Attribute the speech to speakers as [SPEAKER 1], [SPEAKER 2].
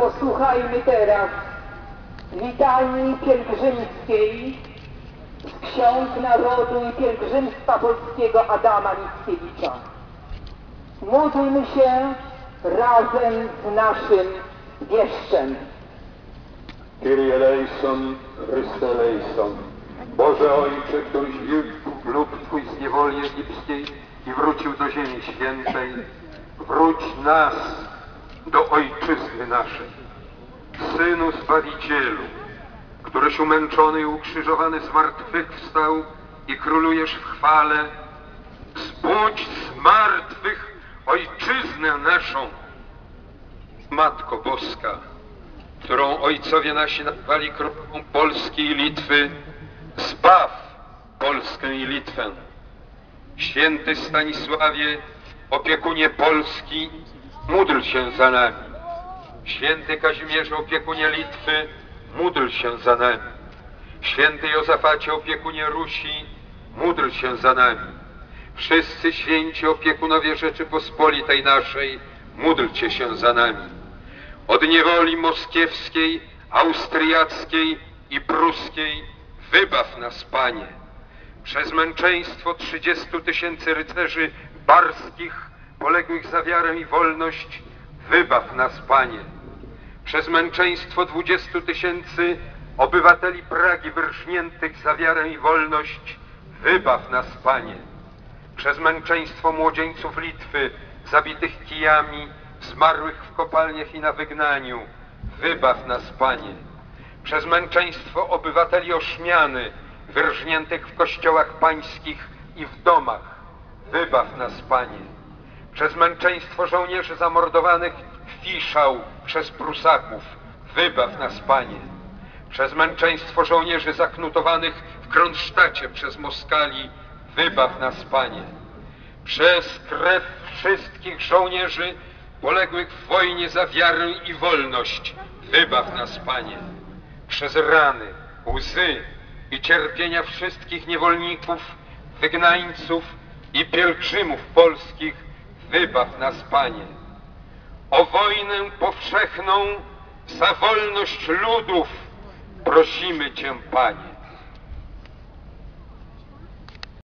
[SPEAKER 1] Posłuchajmy teraz litanii pielgrzymskiej z ksiąg narodu i pielgrzymstwa polskiego Adama Mickiewicza. Módlmy się razem z naszym wieszczem.
[SPEAKER 2] Kyrie eleison, Chryste. Boże Ojcze, któryś wiódł lud Twój z niewoli egipskiej i wrócił do ziemi świętej, wróć nas do Ojczyzny naszej. Synu Zbawicielu, któryś umęczony i ukrzyżowany zmartwychwstał i królujesz w chwale, zbudź z martwych Ojczyznę naszą. Matko Boska, którą ojcowie nasi nazwali królową Polski i Litwy, zbaw Polskę i Litwę. Święty Stanisławie, opiekunie Polski, módl się za nami. Święty Kazimierzu, opiekunie Litwy, módl się za nami. Święty Jozafacie, opiekunie Rusi, módl się za nami. Wszyscy święci opiekunowie Rzeczypospolitej naszej, módlcie się za nami od niewoli moskiewskiej, austriackiej i pruskiej wybaw nas, Panie. Przez męczeństwo 30 tysięcy rycerzy barskich poległych za wiarę i wolność wybaw nas, Panie. Przez męczeństwo 20 tysięcy obywateli Pragi wyrżniętych za wiarę i wolność wybaw nas, Panie przez męczeństwo młodzieńców Litwy, zabitych kijami, zmarłych w kopalniach i na wygnaniu. Wybaw nas, Panie. Przez męczeństwo obywateli Oszmiany, wyrżniętych w kościołach pańskich i w domach. Wybaw nas, Panie. Przez męczeństwo żołnierzy zamordowanych Fiszał przez Prusaków. Wybaw nas, Panie przez męczeństwo żołnierzy zaknutowanych w Kronsztacie przez Moskali, wybaw nas, Panie. Przez krew wszystkich żołnierzy poległych w wojnie za wiarę i wolność, wybaw nas, Panie. Przez rany, łzy i cierpienia wszystkich niewolników, wygnańców i pielgrzymów polskich, wybaw nas, Panie o wojnę powszechną za wolność ludów prosimy Cię, Panie.